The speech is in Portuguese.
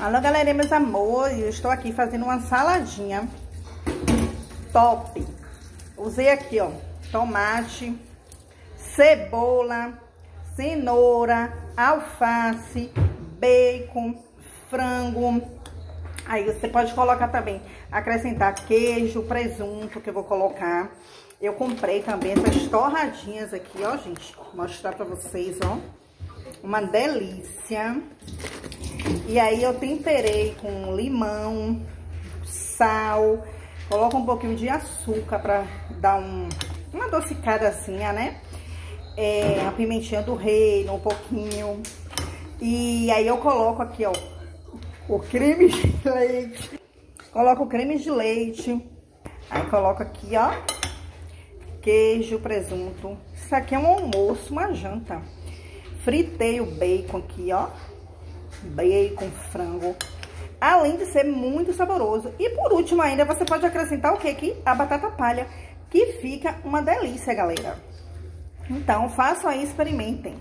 Alô, galera, meus amores, eu estou aqui fazendo uma saladinha top. Usei aqui, ó, tomate, cebola, cenoura, alface, bacon, frango. Aí você pode colocar também, acrescentar queijo, presunto que eu vou colocar. Eu comprei também essas torradinhas aqui, ó, gente. Vou mostrar pra vocês, ó. Uma delícia. E aí eu temperei com limão, sal, coloco um pouquinho de açúcar pra dar um, uma adocicadazinha, né? É, a pimentinha do reino, um pouquinho. E aí eu coloco aqui, ó, o creme de leite. Coloco o creme de leite. Aí coloco aqui, ó, queijo, presunto. Isso aqui é um almoço, uma janta. Fritei o bacon aqui, ó bacon, frango. Além de ser muito saboroso. E por último ainda, você pode acrescentar o que aqui? A batata palha, que fica uma delícia, galera. Então, façam aí, experimentem.